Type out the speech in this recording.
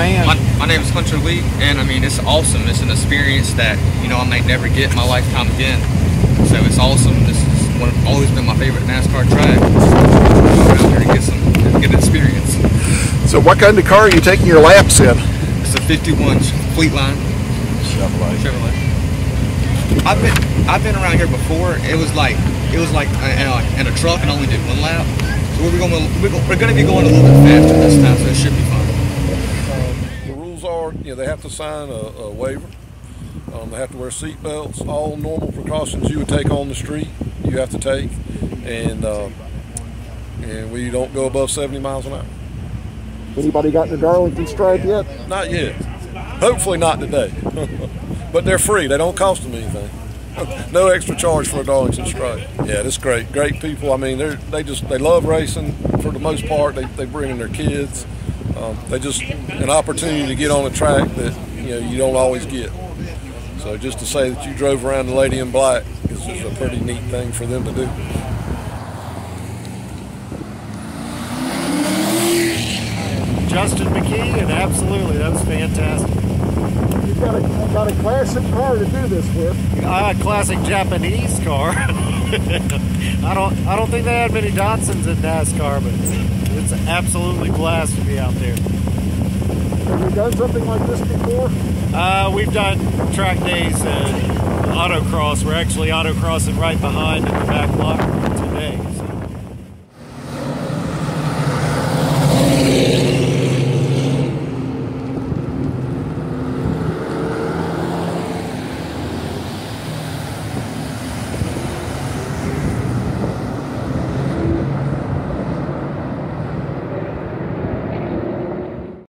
man? My, my name is Hunter Lee, and I mean, it's awesome. It's an experience that, you know, I may never get in my lifetime again. So it's awesome. This is one, always been my favorite NASCAR track. Go around here and get some, get an experience. So what kind of car are you taking your laps in? It's a 51 Fleetline Chevrolet. Chevrolet. I've been, I've been around here before. It was like, it was like uh, in a, in a truck and only did one lap. So we're going, we're going to be going a little bit faster this time, so it should be fun. The rules are, you know, they have to sign a, a waiver. Um, they have to wear seat belts. All normal precautions you would take on the street, you have to take, and um, and we don't go above 70 miles an hour. Anybody got the Darlington stripe yet? Not yet. Hopefully not today. but they're free. They don't cost them anything. no extra charge for a Darlington stripe. Yeah, it's great. Great people. I mean, they they just they love racing for the most part. They they bring in their kids. Um, they just an opportunity to get on a track that you know you don't always get. So just to say that you drove around the Lady in Black is just a pretty neat thing for them to do. Justin McKee, and absolutely, that was fantastic. You've got a, got a classic car to do this with. Uh, classic Japanese car. I don't, I don't think they had many Datsuns in NASCAR, but it's absolutely blast to be out there. Have you done something like this before? Uh, we've done track days and autocross. We're actually autocrossing right behind in the back lot.